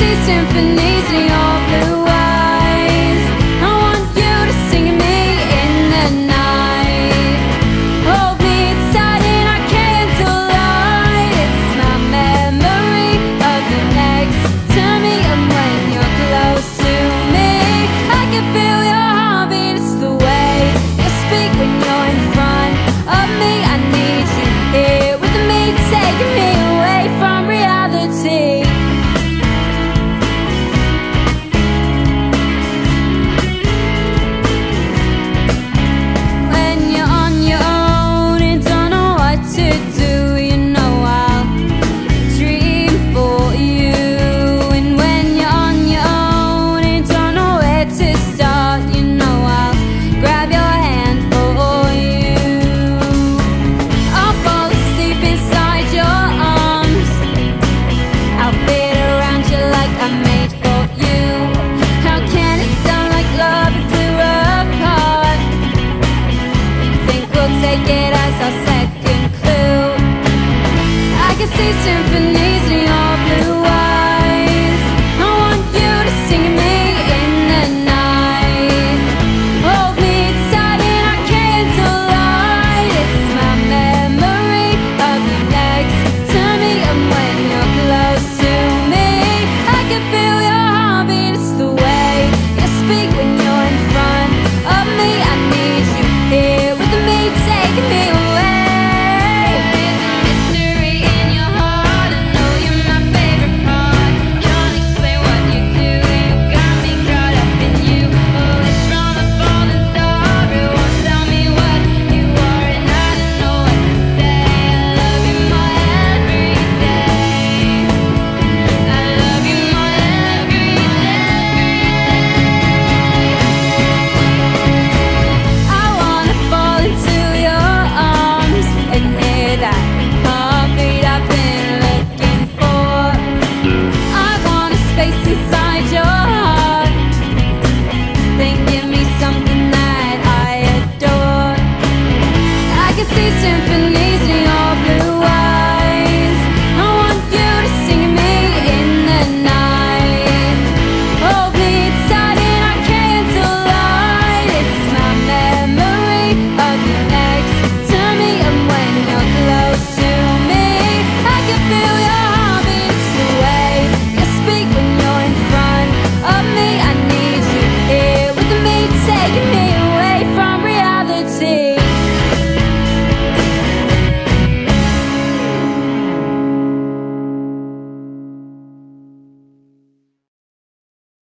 see symphonies take it as our second clue. I can see symphonies faces.